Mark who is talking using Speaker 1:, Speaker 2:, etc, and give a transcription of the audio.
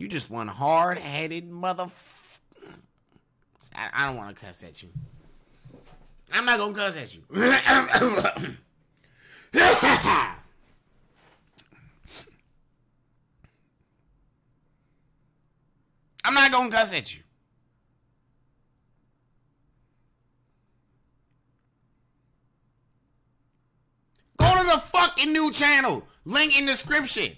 Speaker 1: You just one hard headed mother. I, I don't want to cuss at you. I'm not gonna cuss at you. I'm not gonna cuss at you. Go to the fucking new channel. Link in description.